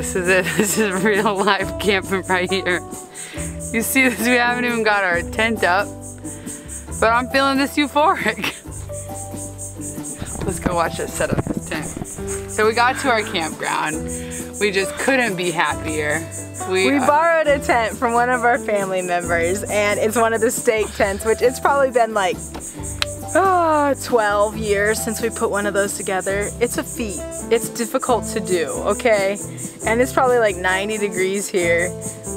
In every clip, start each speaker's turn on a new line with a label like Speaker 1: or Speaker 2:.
Speaker 1: This is it. This is real life camping right here. You see this? We haven't even got our tent up. But I'm feeling this euphoric. Let's go watch us set up this tent. So we got to our campground. We just couldn't be happier.
Speaker 2: We,
Speaker 1: uh,
Speaker 2: borrowed a tent from one of our family members and it's one of the stake tents, which it's probably been like oh, 12 years since we put one of those together. It's a feat. It's difficult to do, okay? And it's probably like 90 degrees here,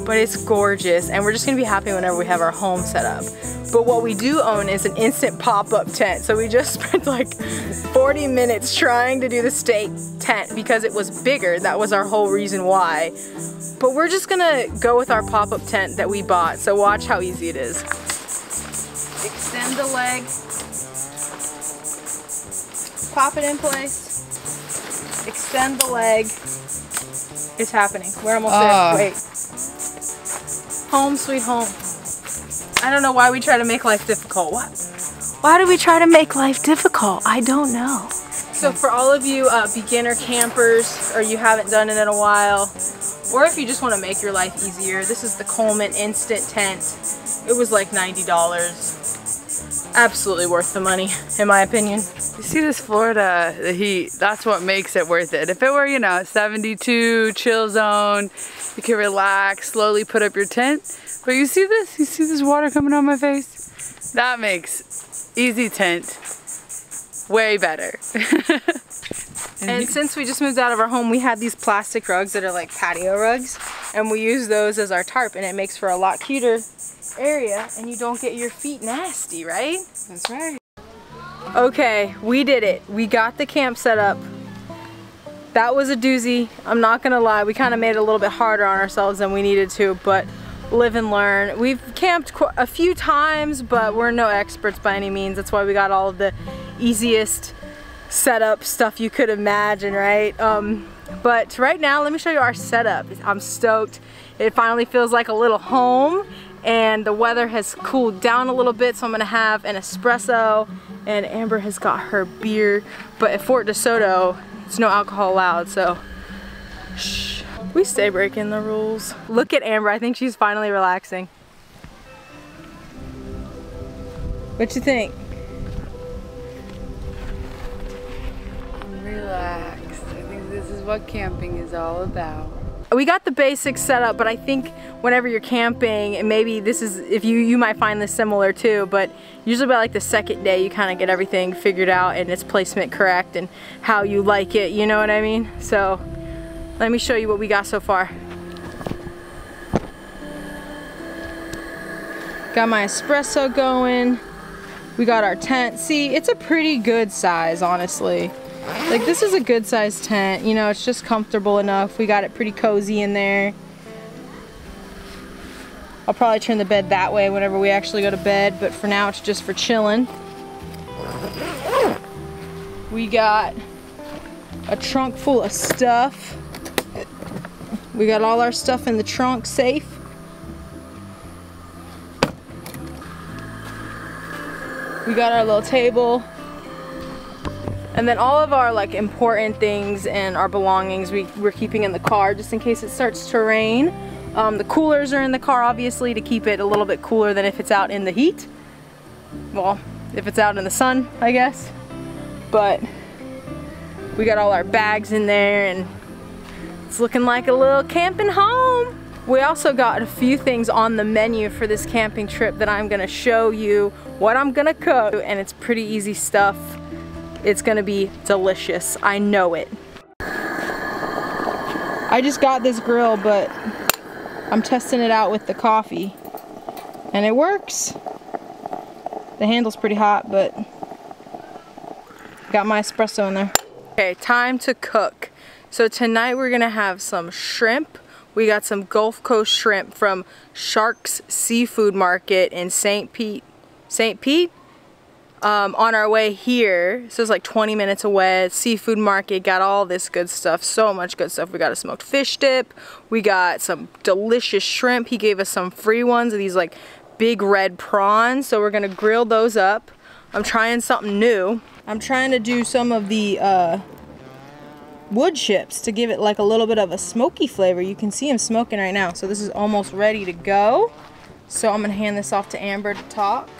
Speaker 2: but it's gorgeous and we're just gonna be happy whenever we have our home set up. But what we do own is an instant pop-up tent. So we just spent like 40 minutes trying to do the stake tent because it was bigger. That was our whole reason why. But we're just gonna go with our pop-up tent that we bought. So watch how easy it is. Extend the leg. Pop it in place. Extend the leg. It's happening. We're almost
Speaker 1: Ah.
Speaker 2: there. Wait. Home sweet home. I don't know why we try to make life difficult. What? Why do we try to make life difficult? I don't know. So for all of you uh, beginner campers, or you haven't done it in a while, or if you just want to make your life easier, this is the Coleman Instant Tent. It was like $90. Absolutely worth the money, in my opinion.
Speaker 1: You see this Florida, the heat, that's what makes it worth it. If it were, you know, 72, chill zone, you can relax, slowly put up your tent. But you see this? You see this water coming on my face? That makes easy tent way better.
Speaker 2: And since we just moved out of our home, we had these plastic rugs that are like patio rugs, and we use those as our tarp, and it makes for a lot cuter area, and you don't get your feet nasty, right?
Speaker 1: That's right.
Speaker 2: Okay, we did it. We got the camp set up. That was a doozy. I'm not gonna lie, we kind of made it a little bit harder on ourselves than we needed to, but live and learn. We've camped qu- a few times, but we're no experts by any means. That's why we got all of the easiest setup stuff you could imagine, right? Um, but right now, let me show you our setup. I'm stoked. It finally feels like a little home and the weather has cooled down a little bit so I'm gonna have an espresso and Amber has got her beer but at Fort DeSoto it's no alcohol allowed so shh we stay breaking the rules look at Amber I think she's finally relaxing what you think
Speaker 1: Relax. I think this is what camping is all about.
Speaker 2: we got the basics set up but I think whenever you're camping and maybe this is if you you might find this similar too but usually by like the second day you kind of get everything figured out and its placement correct and how you like it you know what I mean? So let me show you what we got so far. Got my espresso going. We got our tent. See it's a pretty good size honestly like this is a good sized tent, you know, it's just comfortable enough. We got it pretty cozy in there. I'll probably turn the bed that way whenever we actually go to bed, but for now it's just for chilling. We got a trunk full of stuff. We got all our stuff in the trunk safe. We got our little table. And then all of our like important things and our belongings we, we're keeping in the car just in case it starts to rain. Um, the coolers are in the car obviously to keep it a little bit cooler than if it's out in the heat. Well, if it's out in the sun, I guess. But we got all our bags in there and it's looking like a little camping home. We also got a few things on the menu for this camping trip that I'm gonna show you what I'm gonna cook and it's pretty easy stuff. It's gonna be delicious. I know it. I just got this grill, but I'm testing it out with the coffee. And it works. The handle's pretty hot, but got my espresso in there. Okay, time to cook. So tonight we're gonna have some shrimp. We got some Gulf Coast shrimp from Sharks Seafood Market in St. Pete. St. Pete? Um, on our way here. So it's like 20 minutes away. Seafood market, got all this good stuff. So much good stuff. We got a smoked fish dip. We got some delicious shrimp. He gave us some free ones of these like big red prawns. So we're gonna grill those up. I'm trying something new. I'm trying to do some of the uh, wood chips to give it like a little bit of a smoky flavor. You can see them smoking right now. So this is almost ready to go. So I'm gonna hand this off to Amber to talk.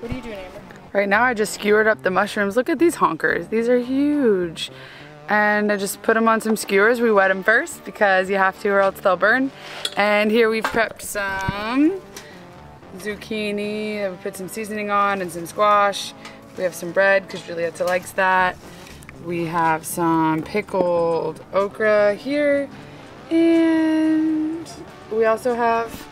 Speaker 2: What are you doing, Amber?
Speaker 1: Right now I just skewered up the mushrooms. Look at these honkers. These are huge. And I just put them on some skewers. We wet them first because you have to or else they'll burn. And here we've prepped some zucchini. We put some seasoning on and some squash. We have some bread because Giulietta likes that. We have some pickled okra here. And we also have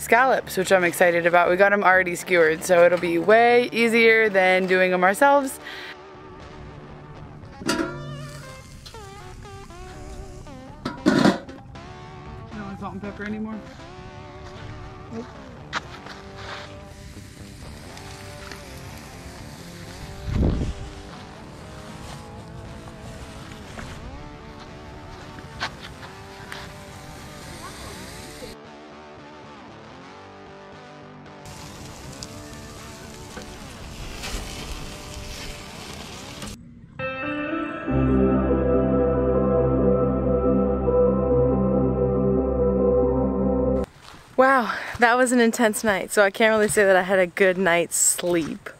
Speaker 1: scallops, which I'm excited about. We got them already skewered, so it'll be way easier than doing them ourselves. don't want salt and pepper anymore? Nope.
Speaker 2: That was an intense night. So I can't really say that I had a good night's sleep.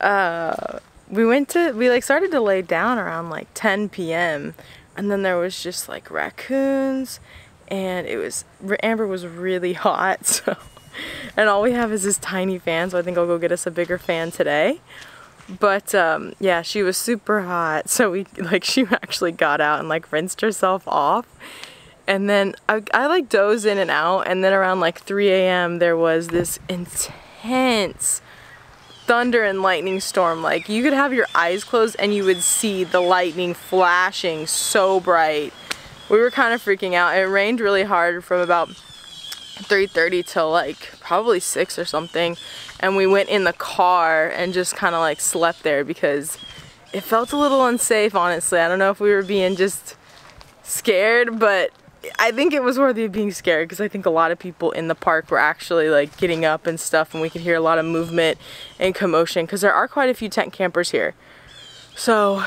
Speaker 2: Uh, we went to, we like started to lay down around like 10 p.m. And then there was just like raccoons and it was, Amber was really hot. So, and all we have is this tiny fan. So I think I'll go get us a bigger fan today. But um, yeah, she was super hot. So we, like she actually got out and like rinsed herself off and then I, I like dozed in and out and then around like 3 a.m there was this intense thunder and lightning storm. Like you could have your eyes closed and you would see the lightning flashing so bright. We were kind of freaking out. It rained really hard from about 3.30 till like probably 6 or something. And we went in the car and just kind of like slept there because it felt a little unsafe honestly. I don't know if we were being just scared but I think it was worthy of being scared because I think a lot of people in the park were actually like getting up and stuff and we could hear a lot of movement and commotion because there are quite a few tent campers here. So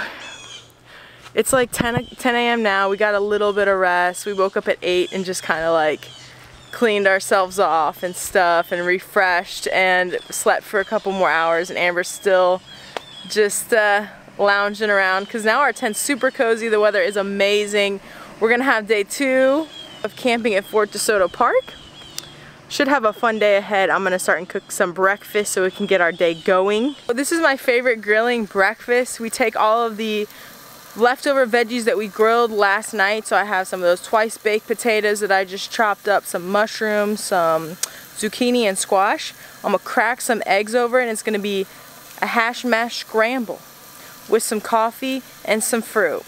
Speaker 2: it's like 10, 10 a.m. now. We got a little bit of rest. We woke up at 8 and just kind of like cleaned ourselves off and stuff and refreshed and slept for a couple more hours and Amber's still just uh, lounging around because now our tent's super cozy. The weather is amazing. We're gonna have day two of camping at Fort DeSoto Park. Should have a fun day ahead. I'm gonna start and cook some breakfast so we can get our day going. This is my favorite grilling breakfast. We take all of the leftover veggies that we grilled last night. So I have some of those twice baked potatoes that I just chopped up, some mushrooms, some zucchini and squash. I'm gonna crack some eggs over and it's gonna be a hash mash scramble with some coffee and some fruit.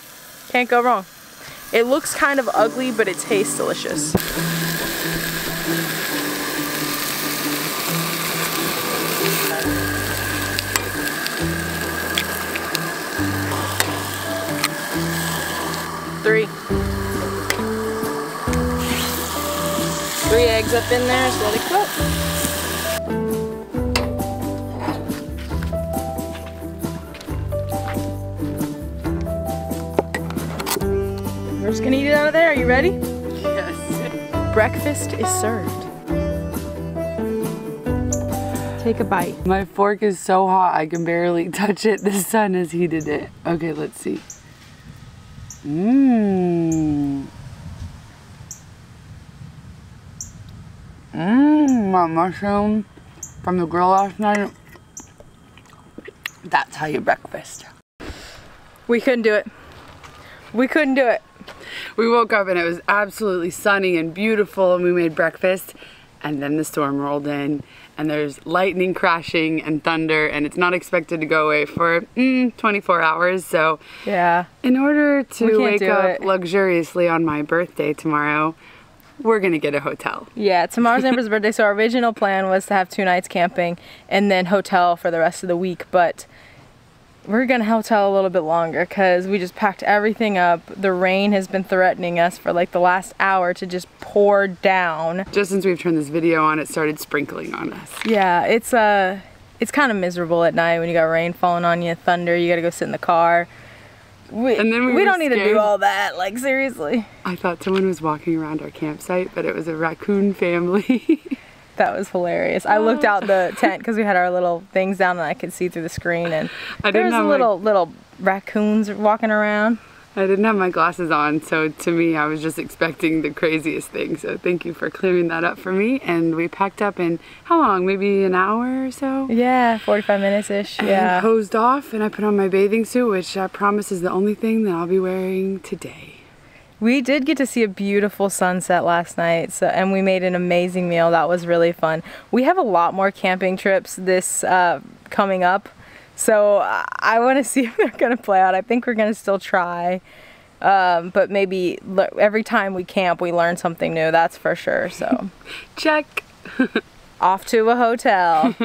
Speaker 2: Can't go wrong. It looks kind of ugly, but it tastes delicious. Three. Three eggs up in there, Let it cook. We're just gonna eat it out of there. Are you ready?
Speaker 1: Yes.
Speaker 2: Breakfast is served. Take a bite.
Speaker 1: My fork is so hot I can barely touch it. The sun has heated it. Okay, let's see. Mmm. Mmm, my mushroom from the grill last night. That's how you breakfast.
Speaker 2: We couldn't do it. We couldn't do it
Speaker 1: we woke up and it was absolutely sunny and beautiful and we made breakfast and then the storm rolled in and there's lightning crashing and thunder and it's not expected to go away for mm, 24 hours so
Speaker 2: yeah
Speaker 1: in order to wake up it. luxuriously on my birthday tomorrow we're gonna get a hotel.
Speaker 2: Yeah, tomorrow's Amber's birthday, so our original plan was to have two nights camping and then hotel for the rest of the week, but we're gonna hotel a little bit longer because we just packed everything up. The rain has been threatening us for like the last hour to just pour down.
Speaker 1: Just since we've turned this video on, it started sprinkling on us.
Speaker 2: Yeah, it's uh, it's kind of miserable at night when you got rain falling on you, thunder, you gotta go sit in the car. We,
Speaker 1: And then we
Speaker 2: we don't need to do all that, like seriously.
Speaker 1: I thought someone was walking around our campsite, but it was a raccoon family.
Speaker 2: That was hilarious. I looked oh. out the tent because we had our little things down and I could see through the screen and
Speaker 1: I
Speaker 2: there was
Speaker 1: have my-
Speaker 2: little little raccoons walking around.
Speaker 1: I didn't have my glasses on, so to me, I was just expecting the craziest thing. So thank you for clearing that up for me. And we packed up in how long? Maybe an hour or so.
Speaker 2: Yeah, 45 minutes ish.
Speaker 1: And
Speaker 2: Yeah.
Speaker 1: hosed off, and I put on my bathing suit, which I promise is the only thing that I'll be wearing today.
Speaker 2: We did get to see a beautiful sunset last night, so and we made an amazing meal. That was really fun. We have a lot more camping trips this uh, coming up, so I, I want to see if they're gonna play out. I think we're gonna still try, um, but maybe every time we camp, we learn something new. That's for sure. So.
Speaker 1: Check.
Speaker 2: off to a hotel.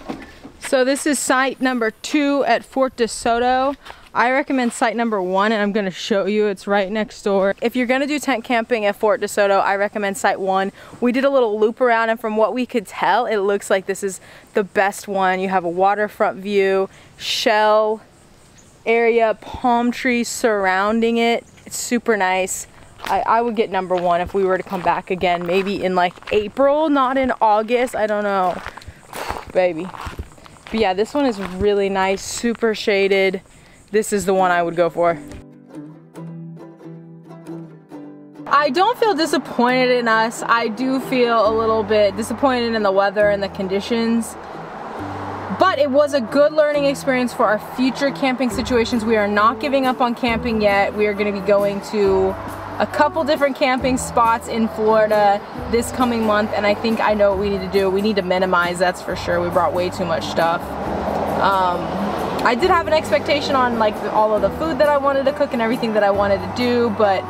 Speaker 2: so this is site number two at Fort DeSoto. I recommend site number one and I'm gonna show you, it's right next door. If you're gonna do tent camping at Fort DeSoto, I recommend site one. We did a little loop around and from what we could tell, it looks like this is the best one. You have a waterfront view, shell area, palm trees surrounding it. It's super nice. I, I would get number one if we were to come back again, maybe in like April, not in August. I don't know, baby. But yeah, this one is really nice, super shaded. This is the one I would go for. I don't feel disappointed in us. I do feel a little bit disappointed in the weather and the conditions. But it was a good learning experience for our future camping situations. We are not giving up on camping yet. We are going to be going to a couple different camping spots in Florida this coming month and I think I know what we need to do. We need to minimize, that's for sure. We brought way too much stuff. Um, I did have an expectation on like all of the food that I wanted to cook and everything that I wanted to do, but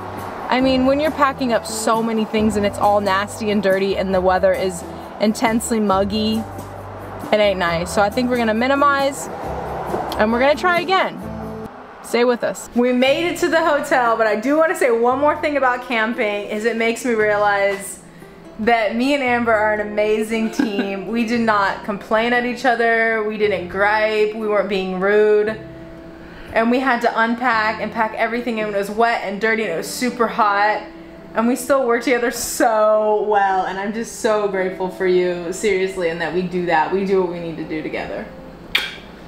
Speaker 2: I mean, when you're packing up so many things and it's all nasty and dirty and the weather is intensely muggy, it ain't nice. So I think we're gonna minimize and we're gonna try again. Stay with us. We made it to the hotel, but I do want to say one more thing about camping is it makes me realize that me and Amber are an amazing team. we did not complain at each other. We didn't gripe. We weren't being rude. And we had to unpack and pack everything and it was wet and dirty and it was super hot. And we still work together so well and I'm just so grateful for you, seriously, and that we do that. We do what we need to do together.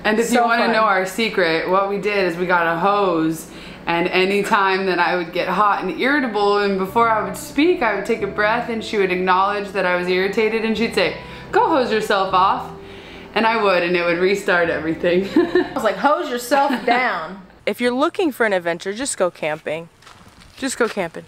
Speaker 1: And if you want to know our secret, what we did is we got a hose and anytime that I would get hot and irritable and before I would speak, I would take a breath and she would acknowledge that I was irritated and she'd say, go hose yourself off. And I would and it would restart everything.
Speaker 2: I was like, hose yourself down. If you're looking for an adventure, just go camping. Just go camping.